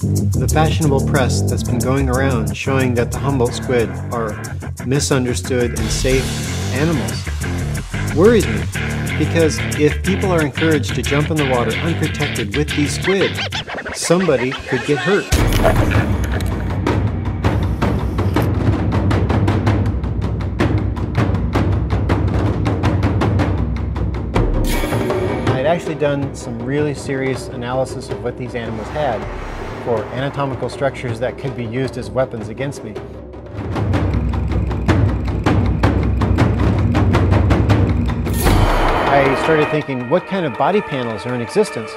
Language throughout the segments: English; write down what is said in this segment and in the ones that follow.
fashionable press that's been going around showing that the Humboldt squid are misunderstood and safe animals worries me because if people are encouraged to jump in the water unprotected with these squid, somebody could get hurt. I'd actually done some really serious analysis of what these animals had for anatomical structures that could be used as weapons against me. I started thinking, what kind of body panels are in existence?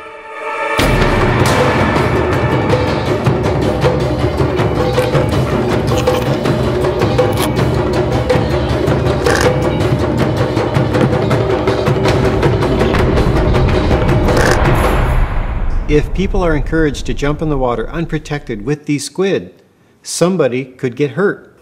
If people are encouraged to jump in the water unprotected with these squid, somebody could get hurt.